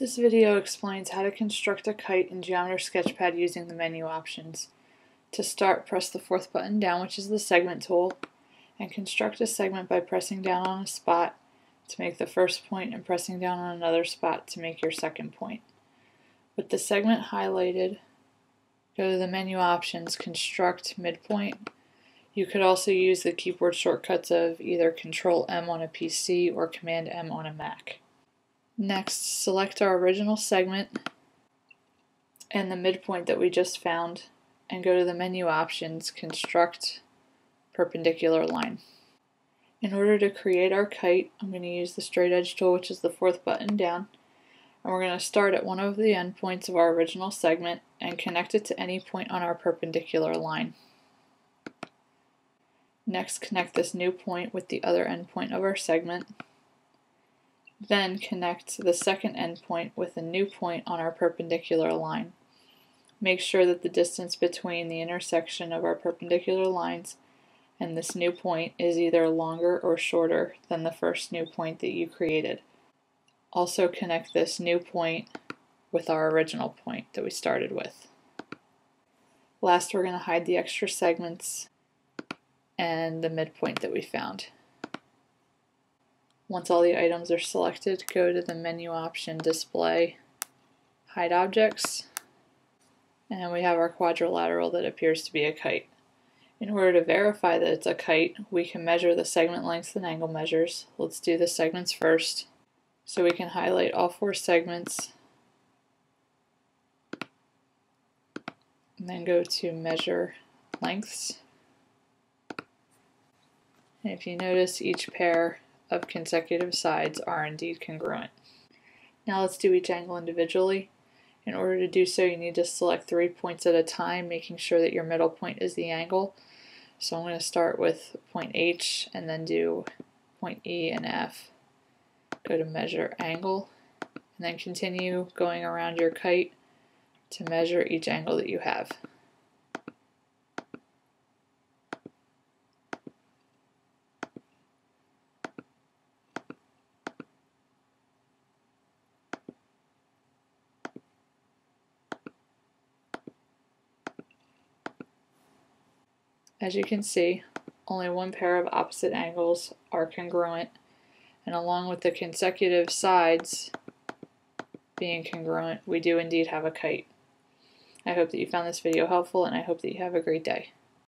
This video explains how to construct a kite in Geometer's Sketchpad using the menu options. To start, press the fourth button down, which is the segment tool, and construct a segment by pressing down on a spot to make the first point and pressing down on another spot to make your second point. With the segment highlighted, go to the menu options, construct midpoint. You could also use the keyboard shortcuts of either Control M on a PC or Command M on a Mac. Next, select our original segment and the midpoint that we just found and go to the menu options, construct perpendicular line. In order to create our kite, I'm going to use the straight edge tool, which is the fourth button down, and we're going to start at one of the endpoints of our original segment and connect it to any point on our perpendicular line. Next, connect this new point with the other endpoint of our segment. Then connect the second endpoint with a new point on our perpendicular line. Make sure that the distance between the intersection of our perpendicular lines and this new point is either longer or shorter than the first new point that you created. Also connect this new point with our original point that we started with. Last we're going to hide the extra segments and the midpoint that we found. Once all the items are selected, go to the menu option Display, Hide Objects, and we have our quadrilateral that appears to be a kite. In order to verify that it's a kite, we can measure the segment lengths and angle measures. Let's do the segments first. So we can highlight all four segments and then go to measure lengths. And if you notice each pair of consecutive sides are indeed congruent. Now let's do each angle individually. In order to do so, you need to select three points at a time, making sure that your middle point is the angle. So I'm going to start with point H and then do point E and F. Go to measure angle, and then continue going around your kite to measure each angle that you have. As you can see, only one pair of opposite angles are congruent, and along with the consecutive sides being congruent, we do indeed have a kite. I hope that you found this video helpful, and I hope that you have a great day.